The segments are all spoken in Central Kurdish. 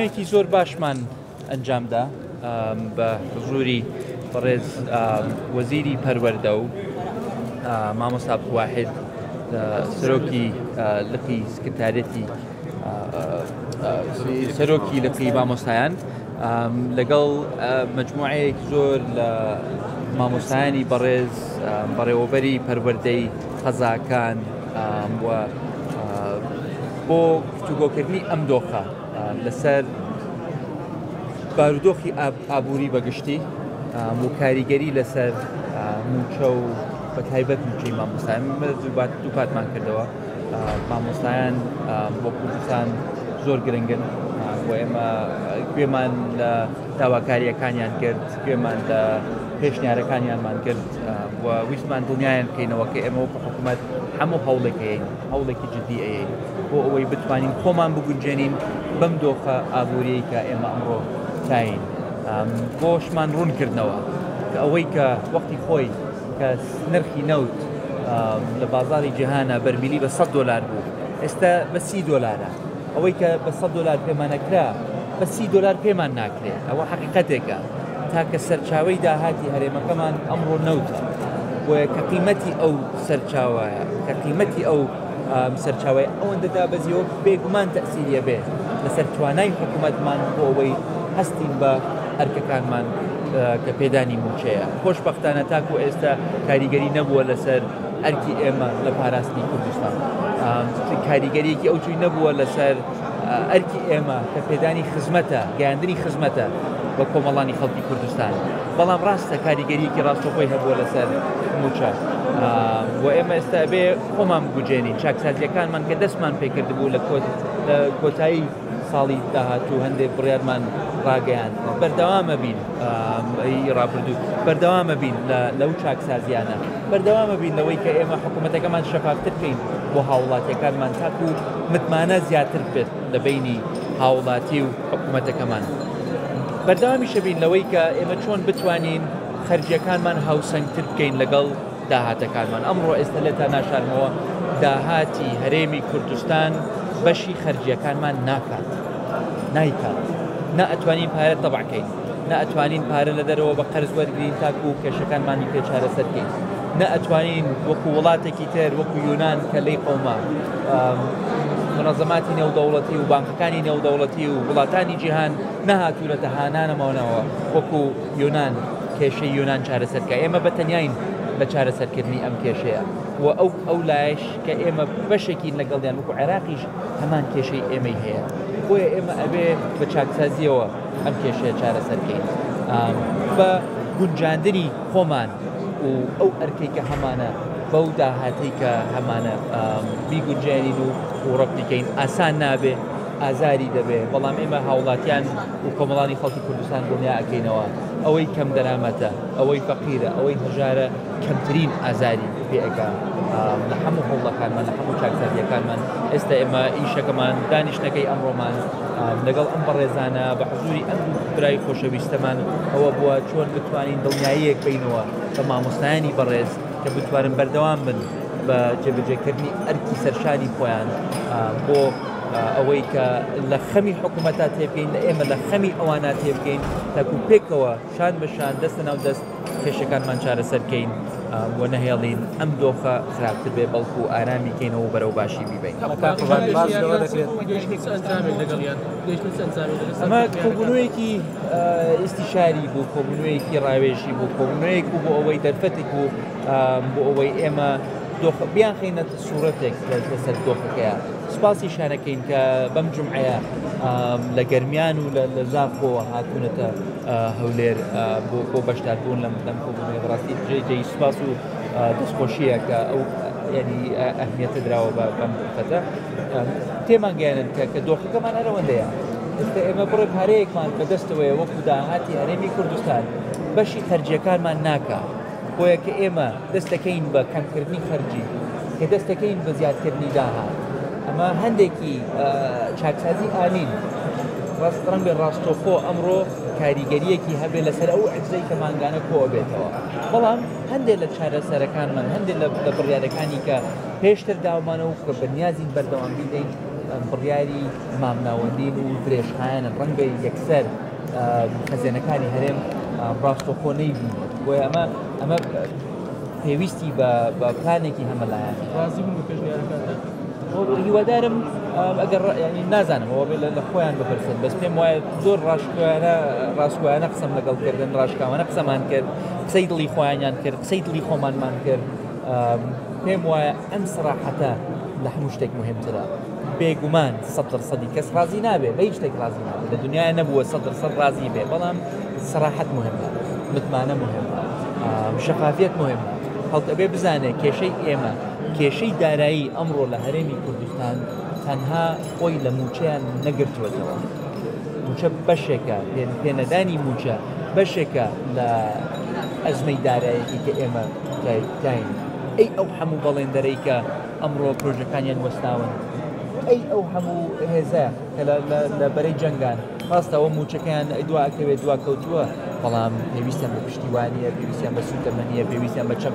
ێکی زۆر باشمان ئەنجامدا بە حزوری بەڕێز وەزیری پەروەەردە و مامۆستا واحد سەرۆکی لقی سکرتارەتی سەرۆکی لقی مامۆستایان لەگەڵ مجموعەیەک زۆر لە مامۆستایانی بەڕێز بەڕێوەبەری پەروەەردەی قەزاکان و بۆ گفتوگۆکردنی ئەم دۆخە لەسەر بارودۆخی ئابووری بە گشتی و کاریگەری لەسەر موچە و بە تایبەت موچەی مامۆستایان زوبات دووپاتمان کردەوە مامۆستایان بۆ کوردستان زۆر گرنگن بۆ ئێمە گوێمان لە داواکاریەکانیان کرد گوێمان لە پێشنیارەکانیانمان کرد ویستمان دڵنیایان بکەینەوە کە ئێمە وەکو حکوومەت هەموو هەوڵێک هەیە هەوڵێکی جددی ئەیەین بۆ ئەوەی بتوانین خۆمان بگونجێنین بەم دۆخە ئابووریەی کە ئێمە ئەمڕۆ تاین بۆشمان ڕوونکردنەوە کە ئەوەی کە وەختی خۆی کە نرخی نەوت لە بازاری جیهانە بەرمیلی بە 100 دلار بوو ئێستا بە سی دلارە ئەوەی کە بە 100 دلار پێمانەکرا بە سی دلار پێمان ناکرێت ئەوە حقیقەتێکە تاکە سەرچاوەی داهاتی هەرێمەکەمان ئەمڕۆ نەوتە، بۆیە کە قیمەتی ئەو سەرچاوەیە، کە قیمەتی ئەو سەرچاوەیە ئەوەندە دابەزیوە، بێگومان تەئسیری ئەبێ لەسەر توانای حکوومەتمان بۆ ئەوەی هەستین بە ئەرکەکانمان کە پێدانی مووچەیە. خۆشبەختانە تاکوو ئێستا کاریگەری نەبووە لەسەر ئەرکی ئێمە لە پاراستنی کوردستان، کاریگەریی ئەوتوی نەبووە لەسەر ئەرکی ئێمە کە پێدانی خزمەتە، گەیاندنی خزمەتە بە کۆمەڵانی خەڵکی کوردستان، بەڵام ڕاستە کاریگەریەکی ڕاستەوخۆی هەبووە لەسەر مووچە و ئێمە ئێستا ئەبێ خۆمان بگوجێنین چاکسازیەکانمان کە دەستمان پێکردبوو لە کۆتایی ساڵی داهاتوو هەندێک بڕیارمان ڕاگەیان بەردەوامە بین ڕابردوو بەردەوامە بین لەو چاکسازیانە بەردەوامە بین لەوەی کە ئێمە حکوومەتەکەمان شەفافتر بکەین بۆ هاوڵاتیەکانمان تاکو متمانە زیاتر بێت لە بەینی هاوڵاتی و حکومەتەکەمان بەردەوامیشە بین لەوەی کە ئێمە چۆن بتوانین خەرجیەکانمان هاوسەنگتر بکەین لەگەڵ داهاتەکانمان ئەمڕۆ ئێستا لێتا ناشارمەوە داهاتی هەرێمی کوردستان بەشی خەرجیەکانمان ناکات نایکات نە ئەتوانین پارە تەبعکەین نە ئەتوانین پارە لە دەرەوە بە قەرز وەرگرین تاکو کێشەکانمانی پێ چارەسەر بکەین، نە ئەتوانین وەکو وڵاتێکی تر وەکو یونان کە لێی قەوما مونەزەماتی نێودەوڵەتی و بانقەکانی نێودەوڵەتی و وڵاتانی جیهان نەهاتوونەتە هانانەمانەوە وەکو یونان کێشەی یونان چارەسەر بکە ئێمە بە تەنیاین لە چارەسەرکردنی ئەم کێشەیە و ئەو ئەو لایش کە ئێمە بەشێکین لەگەڵیان وەکو عێراقیش هەمان کێشەی ئێمەی هەیە بۆیە ئێمە ئەبێ بە چاکسازیەوە ئەم کێشەیە چارەسەر کەین بە گونجاندنی خۆمان و ئەو ئەرکەی کە هەمانە بەو داهاتی کە هەمانە بیگونجێنین و وڕەت بکەین ئاسان نابێ ئازاری دەبێ بەڵام ئێمە هاوڵاتیان و کۆمەڵانی خەڵکی کوردستان دنیاکەینەوە ئەوەی کەم دەرامەتە ئەوەی فەقیرە ئەوەی هەژارە کەمترین ئازاری پێ ئەگا لە هەموو هەوڵەکانمان لە هەموو چاکسازیەکانمان ئێستا ئێمە ئیشەکەمان دانیشتەکەی ئەمڕۆمان لەگەڵ ئەم بەڕێزانە بە حزوری ئەم برای خۆشەویستەمان ئەوە بووە چۆن بتوانین دڵنیاییەک بینەوە بە مامۆستایانی بەڕێز کە بتوانن بەردەوام بن بە جێبەجێکردنی ئەرکی سەرشانی خۆیان بۆ ئەوەی کە لە خەمی حکوومەتتا تێبگەین لە ئێمە لە خەمی ئەوانە تێبگەین تاکو پێکەوە شان بەشان دەستە ناو دەست کێشەکانمان چارەسەر کەین و نەهێڵین ئەم دۆخە خراپتر بێ بەڵکو ئارامی کەینەوە و بەرەو باشی بیبەین. ئەمە کۆبوونەوەیەکی ئیستیشاری بوو کۆبوونەوەیەکی ڕاوێژی بوو کۆبوونەوەیەک بوو بۆ ئەوەی دەرفەتێک بوو بۆ ئەوەی ئێمە دۆخ بیانخینە سوڕەتێک لەسەر دۆخەکەیە سوپاسی شارەکەین کە بەم جمعەیە لە گەرمیان و لە زاخۆوە هاتوونەتە هەولێر بۆ بەشداربوون لەم لەم کۆبوونەوە بەڕاستی جێ جێی سوپاس و دەستخۆشیە کە ئەو ینی ئەهمیەتە دراوە بە بەم دۆخەتە تێمان گەیانن کە کە دۆخەکەمان هەرەوەندەیە ئێستا ئێمە بڕێ پارەیەکمان بەدەستەوەی وەکو داهاتی هەرێمی کوردستان بەشی خەرجیەکانمان ناکە بۆیە کە ئێمە دەست دەکەین بە کەمکردنی خەرجی کە دەست دەکەین بە زیادکردنی داهات ئەمە هەندێکی چاکسازی ئالین ڕاست ڕەنگە ڕاستۆخۆ ئەمڕۆ کاریگەریەکی هەبێ لەسەر ئەو عزەی کە مانگانە کۆ بێتەوە بەڵام هەندێک لە چارەسەرەکانمان هەندێک لە بڕیارەکانی کە پێشتر داومانە و کە بەنیازین بەردەوام بیدەین بڕیاری مامناوەندین و درێژخایەنە ڕەنگە یەکسەر خەزێنەکانی هەرێم ڕاستەوخۆ نەیبینێت بۆیە ئەمە ئەمە پێویستی بە پلانێکی هەمەلایەن ڕازی بوون پێشنیارەکان هیوادارم ئەگەر ڕێنی نازانمەوە بێ لە خۆیان بپرسن بەس پێم وایە زۆر ڕاشکوانە ڕاستگویانە قسەم لەگەڵ کردن ڕاشکاوانە قسەمان کرد قسەی دڵی خۆیانیان کرد قسەی دڵی خۆمانمان کرد پێم وایە ئەم سراحەتە لە هەموو شتێک مهمترە. بێگومان سەد دەر سەدی کەس ڕازی نابێ بە هیچ شتێک ڕازی نابێ لە دنیاە نەبووە سەد دەر سەد ڕازی بێ بەڵام سەراحەت مهمە متمانە مهمە شەفافیت مهمە هەڵتەبێ بزانێ کێشەی ئێمە کێشەی دارایی ئەمڕۆ لە هەرێمی کوردستان تەنها خۆی لە موچەیان نەگرتووەتەوە موچە بەشێکە پێنەدانی موچە بەشێکە لە ئەزمەی دارایەتی کە ئێمە داین ئەی ئەو هەموو بەڵێندەرەی کە ئەمڕۆ پرۆژەکانیان وەستاون ئەی ئەو هەموو هێزە کە لە بەرەی جەنگان ڕاستەوە موچەکەیان دوا ئەکەوێت دوا کەوتووە بەڵام پێویستیان بە پشتیوانیە پێویستیان بە سوتەمەنیە پێویستیان بە چەک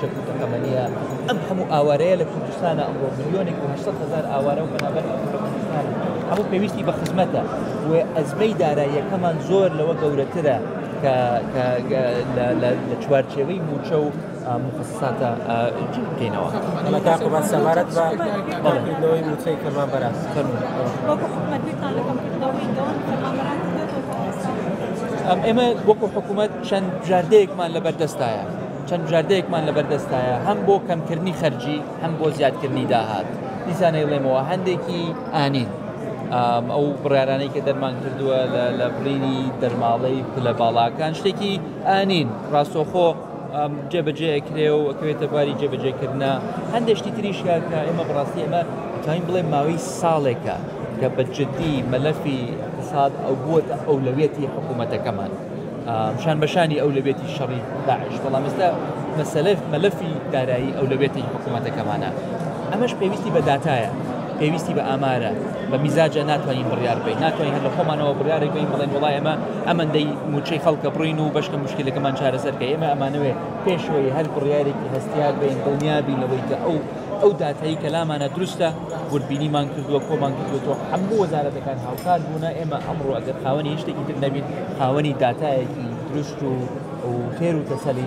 چەک و تەقەمەنیە ئەم هەموو ئاوارەیە لە کوردستانە ئەمڕۆ ملیۆنێک و هەشت سەد هەزار ئاوارە و بەرامبەر ئەمڕۆ لە کوردستان هەموو پێویستی بە خزمەتە و ئەزمەی داراییەکەمان زۆر لەوە گەورەترە کە کە لە لە لە چوارچێوەی موچە و موقەسەساتە جووت بکەینەوە ئەمە تاقو بە سەبارەت بە بەڵێنەوەی موچەی کەمان بەراز ئەم ئێمە وەکو حکوومەت چەند جاردەیەکمان لە بەردەستایە چەند جاردەیەکمان لە بەردەستایە هەم بۆ کەمکردنی خەرجی هەم بۆ زیادکردنی داهات دیزانەی ڵێمەوە هەندێکی ئانین ئەو بڕارانەی کە دەرمان کردووە لە بڕینی دەرماڵەی پلە باڵاکان شتێکی ئانین ڕاستۆخۆ جێبەجێ ئەکرێ و ئەکەوێتە باری جێبەجێکردنا هەندێک شتی تریش هەیە کە ئێمە بەڕاستی ئێمە دەتوانین بڵێ ماوەی ساڵێکە کە بە جددی مەلەفی اقتصاد ئەو بووەتە ئەولەویەتی حکوومەتەکەمان شان بەشانی ئەولەویەتی شەڕی داعش بەڵام ئێستا مەسەلف مەلەفی دارایی ئەولەویەتی حکوومەتەکەمانە ئەمەش پێویستی بە داتایە پێویستی بە ئامارە بە میزاجە ناتوانین بڕیار بین ناتوانین هەر لە خۆمانەوە بڕارێک بین بڵێن وڵای ئەمە ئەمەندەی موچەی خەڵکە بڕین و بەشکە مشکلەکەمان چارەسەرکە ئێمە ئەمانەوێ پێشەوەی هەر بڕیارێکی هەستیار بین دڵنیابی لەوەی کە ئەو ئەو داتایی کەلامانە دروستە وردبینیمان کردووە کۆمان کردوەوە هەموو وەزارەتەکان هاوکار بوونە ئێمە ئەمڕۆ ئەگەر خاوەنی هیچ شتێکی تر نەبین خاوەنی داتایەکی دروست و و تێر و تەسەلی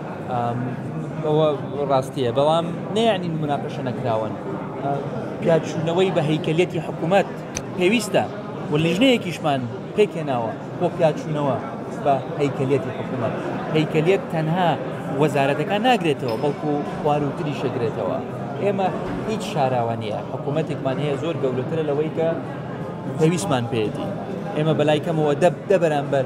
ئەوە ڕاستیە بەڵام نەیانی مناقەشە نەکراون پیاچوونەوەی بە هەیکەلەتی حکوومەت پێویستە و لیژنەیەکیشمان پێکێناوە بۆ پیاچوونەوە بە هەیکەلەتی حکوومەت هەیکەلێت تەنها وەزارەتەکان ناگرێتەوە بەڵکو خواروتری شەگرێتەوە ئێمە هیچ شاراوە نییە حکوومەتێکمان هەیە زۆر گەورەترە لەوەی کە پێویستمان پێێتی ئێمە بەلای کەمەوە دە بەرامبەر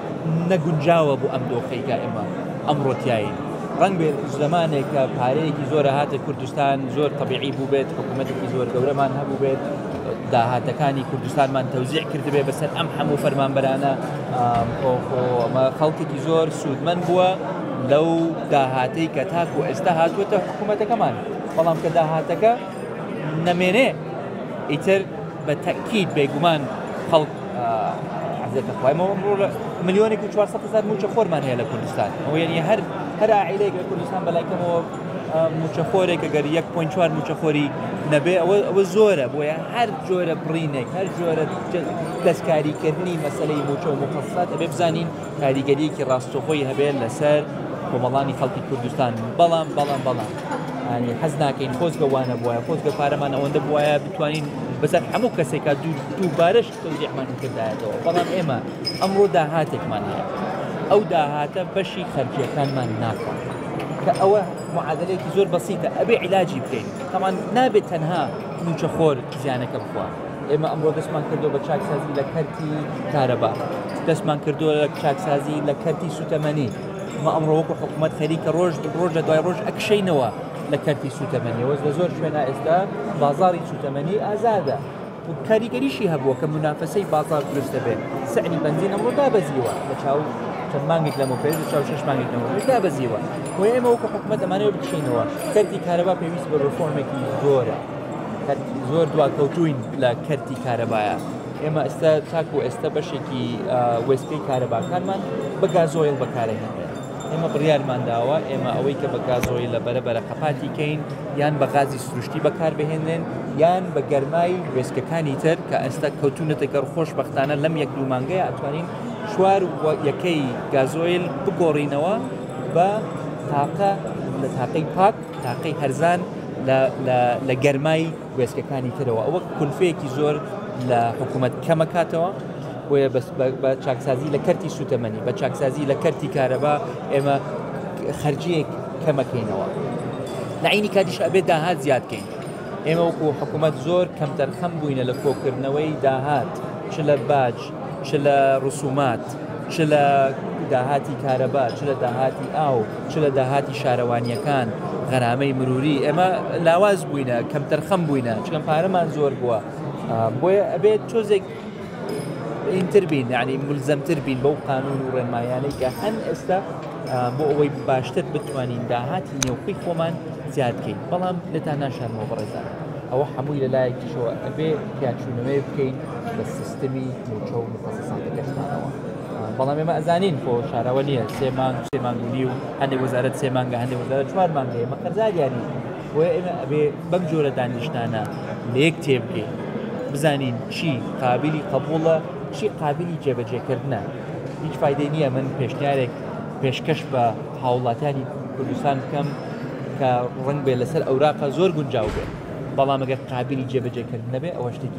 نەگونجاوە بۆ ئەم دۆخەی کە ئێمە ئەمڕۆ تیایین. ڕەنگ بێ زمانێک کە پارەیەکی زۆرە هاتە کوردستان زۆر تەبیعی بوو بێت حکوومەتێکی زۆر گەورەمان هەبوو بێت داهاتەکانی کوردستانمان تەوزیع کردبێ بەسەر ئەم هەموو فەرمانبەرانە ئەمە خەڵکێکی زۆر سوودمەن بووە لەو داهاتەی کە تاکو ئێستا هاتووەتە حکوومەتەکەمان بەڵام کە داهاتەکە نەمێنێ ئیتر بە تەکیید بێگومان خەڵک عەزێتە خوای مۆ ڕوو لە ملیۆنێک و 400 هزار موچە خۆرمان هەیە لە کوردستان ئەو یعنی هەر هەر عائلەیەک لە کوردستان بەلایکەمەوە موچەخۆرێک گەر 1.4 موچەخۆری نەبێ ئەوە ئەوە زۆرە بۆیە هەر جۆرە بڕینێک هەر جۆرە دەستکاریکردنی مەسلەی موچە و مخصات ئەبێ بزانین کاریگەریەکی ڕاستەخۆی هەبێت لەسەر کۆمەڵانی خەڵکی کوردستان بەڵام بەڵام بەڵام یانی حەز ناکەین خۆزگە وانە بوایە خۆزگە پارەمان ئەوەندە بوایە بتوانین بەسەر هەموو کەسێکا دووبارەش تەوزیحمان بکردایەتەوە بەڵام ئێمە ئەمڕۆ داهاتێکمان هەیە ئەو داهاتە بەشی خەرجیەکانمان ناکات کە ئەوە معادلەیەکی زۆر بەسیتە ئەبێ عیلاجی بکەین تامان نابێت تەنها موچە خۆر زیانەکە بخوا ئێمە ئەمڕۆ دەستمان کردو بە چاکسازی لە کەرتی کارەبا دەستمان کردووە لە چاکسازی لە کەرتی سوتەمەنی ئەمە ئەمڕۆ وەکو حکومەت خەریکە ڕۆژ ڕۆژ لە دوای ڕۆژ ئەکشەینەوە لە کەرتی سوتەمەنیەوە لە زۆر شوێنە ئێستا بازاری سوتەمەنی ئازادە کاریگەریشی هەبووە کە منافەسەی بازار دروست دەبێت سعری بنزین ئەمڕۆ دابەزیوە لە چاو چەند مانگێک لەمە پێش لە چاو شش مانگێک لەمە پێش دابەزیوە و ئێمە وەکو حکومەت ئەمانەوە بکشینەوە کەرتی کارەبا پێویست بە ڕفۆرمێکی زۆرە زۆر دواکەوتوین لە کەرتی کارەبایە ئێمە ئێستا تاکو ئێستا بەشێکی وێستگەی کارەباکانمان بە گازۆیل بەکارەهێنرێن. ئێمە بڕیارمان داوە ئێمە ئەوەی کە بە گازۆیل لە بەرە بەرە قەپاتی کەین یان بە غازی سروشتی بەکاربهێنرێن یان بە گەرمای وێستگەکانی تر کە ئێستا کەوتونەتە گەڕ خۆشببختانە لەم یەک دوو مانگەیە ئەتوانین چوار یەکەی گازۆیل بگۆڕینەوە بە تاقە لە تاقەی پاک تاقەی هەرزان لە گەرمای وێستگەکانی ترەوە ئەوە کولفەیەکی زۆر لە حکوومەت کەمەکاتەوە بۆیە بەس بە چاکسازی لە کەرتی سوتەمەنی بە چاکسازی لە کەرتی کارەبا ئێمە خەرجیەک کەمەکەینەوە لەعینی کاتیش ئەبێت داهات زیادکەین ئێمە وەکو حکوومەت زۆر کەم دەرخەم بووینە لە کۆکردنەوەی داهات چ لە باج چ لە رسومات، چ لە داهاتی کارەبا، چ لە داهاتی ئاو، چ لە داهاتی شارەوانییەکان، غەرامەی مروری، ئێمە لاواز بووینە، کەمتەرخەم بووینە، چونکە پارەمان زۆر بووە، بۆیە ئەبێت تۆزێک ئینتر بین، یانی ملزەمتر بین بەو قانون و ڕێنمایانەی کە هەن ئێستا بۆ ئەوەی باشتر بتوانین داهاتی نێوخۆی خۆمان زیاد بکەین، بەڵام لێتان ناشارمەوە بەڕێزان ئەوە هەمووی لەلایەکیشەوە ئەبێ تیاچوونەوەیەک بکەین. لە سیستمی موچە و موخەسەساتی گەشتانەوە بەڵام ئێمە ئەزانین خۆ شاراوە نییە سێ مانگ سێ مانگ و نیو هەندێک وەزارەت سێ مانگە هەندێک وەزارەت چوار مانگە ئێمە قەرزاریانی بۆیە ئێمە ئەبێ بەم جۆرە دانیشتانە لە یەک تێبگەی بزانین چی قابلی قبولە چی قابلی جێبەجێکردە هیچ فیدی نییە من پێشنیارێک پێشکەش بە هاوڵاتانی کوردستان بکەم کە ڕنگ بێ لەسەر ئەوراقە زۆر گونجاو بێت بەڵام ئەگەر قابلی جێبەجێکرد نەبێ ئەوە شتێکی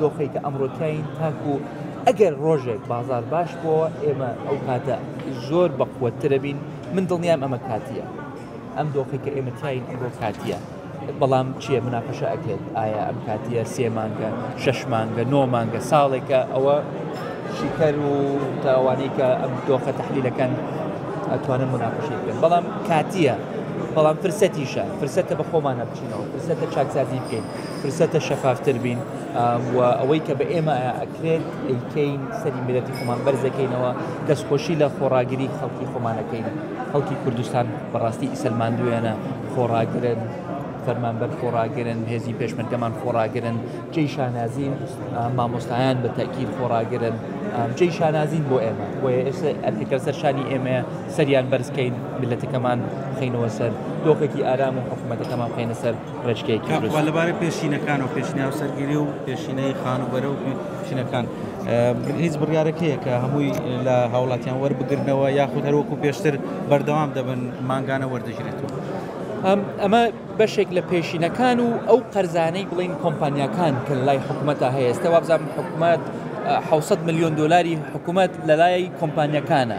دۆخەی کە ئەمڕۆ تیاین تاکو ئەگەر ڕۆژێک بازار باش بووەوە ئێمە ئەو کاتە زۆر بەقوەتترەبین من دڵنیام ئەمە کاتیە ئەم دۆخی کە ئێمە تیاین ئەمڕۆ کاتیە بەڵام چییە مناقەشە ئەکرێت ئایا ئەم کاتیە سێ مانگە شەش مانگە نۆ مانگە ساڵێکە ئەوە شیکەر و تاوانەی کە ئەم دۆخە تحلیلەکەن ئەتوانن مناقەشی بکەن بەڵام کاتیە بەڵام فرسەتیشە فرسەتە بە خۆمانە بچینەوە فرسەتە چاکسازی بکەین فرسەتە شەفافتر بین و ئەوەی کە بە ئێمە ئەکرێت ئەیکەین سەری میرەتی خۆمان بەرزەکەینەوە دەستخۆشی لە خۆڕاگری خەڵکی خۆمانەکەین خەڵکی کوردستان بەڕاستی ئیسلماندوێنە خۆڕاگرن فەرمانبەر خۆڕاگرن هێزی پێشمەرگەمان خۆڕاگرن جێی شانازین مامۆستایان بە تاکیل خۆڕاگرن جێی شانازین بۆ ئێمە بۆ ئێستا ئەرکەکە سەر شانی ئێمە سەریان بەرزکەین ملەتەکەمان خینەوە سەر دۆخێکی ئارام و حکوومەتەکەمان خێنە سەر ڕێچکەیەکی دروست کاکبا لەبارەی پێشینەکانەوە پێشنیا و سەرگیری و پێشینەی خانووبەرە و پێشینەکان هیچ بڕیارەکەیە کە هەمووی لە هاوڵاتیان وەربگرنەوە یاخود هەروەکو پێشتر بەردەوام دەبن مانگانە وەردەگیرێتەوە ئەمە بەشێک لە پێشینەکان و ئەو قەرزانەی بڵین کۆمپانیاکان کە لای حکوومەتە هەیە ئێستا وابزان حکوومەت 600 میلیۆن دلاری حکوومەت لەلای کۆمپانیەکانە.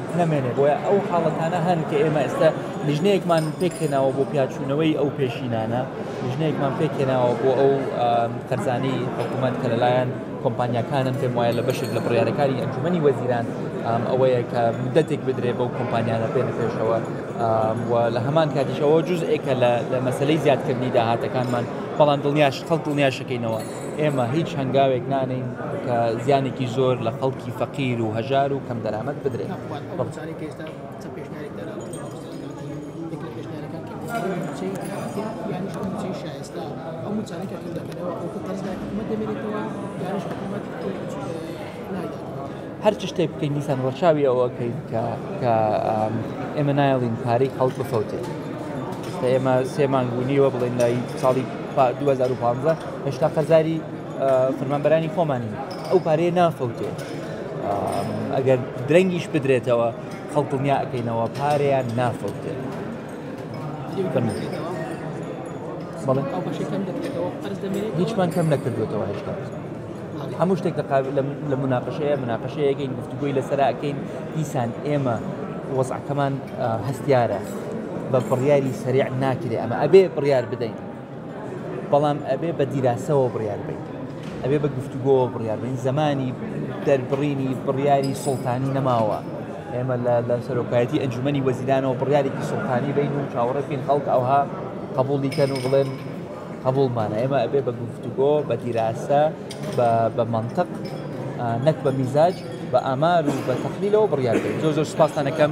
نەمێنێ بۆیە ئەو حاڵەتانە هەن کە ئێمە ئێستا لیژنەیەکمان پێکهێناوە بۆ پیاچوونەوەی ئەو پێشینانە لیژنەیەکمان پێکهێناوە بۆ ئەو قەرزانی حکوومەت کە لەلایەن کۆمپانیاکانن پێم وایە لە بەشێک لە بڕیارەکانی ئەنجومی وەزیران ئەوەیە کە مدەتێک بدرێ بەو کۆمپانیانە پێنە پێشەوە و لە هەمان کاتیشەوە جزئێکە لە مەسلەی زیادکردنی داهاتەکانمان بەڵام دڵنیاش خەڵک دڵنیاشەکەینەوە ئێمە هیچ هەنگاوێک نانێین کە زیانێکی زۆر لە خەڵکی فەقیر و هەژار و کەم دەرامەت بدرێت. هەر چ شتێک بکەین دیسان ڕەچاوی ئەوە کەین کە کە ئێمە نایڵین پارەی خەڵک بفەوتێت کە ئێمە سێ مانگونیوە بڵێن لای ساڵی 2015 هێشتا قەرزاری فرمانبەرانی خۆمانین ئەو پارەیە نافەوتێت ئەگەر درەنگیش بدرێتەوە خەڵک دڵنیا ئەکەینەوە پارەیان نافەوتێت هیچمان کەم نەکردوێتەوە هێشتا. هەموو شتێک لە مناقشەیە مناقشەیەکەین گفتوگوی لەسرا ئەکەین دیسان ئێمە وەزعەکەمان هەستیارە بە بڕیاری سریع ناکرێ ئەمە ئەبێ بڕیار بدەین بەڵام ئەبێ بە دیراسەوە بڕیار بین ئەبێ بە گفتوگۆ بڕیار بین زمانی دەربڕینی بڕیاری سڵتانی نەماوە ئێمە لە سەرۆکایەتی ئەنجومی وەزیرانەوە بڕیارێکی سڵتانی بین و چاوەڕێ پێین خەڵک ئەوها قبولی کەن و بڵێن قبوڵمانە ئێمە ئەبێ بە گفتوگۆ بە دیراسە بە مەنتق نەک بە میزاج بە ئامار و بە تەحلیلەوە بڕیار بدەین زۆر زۆر سوپاستان ئەکەم.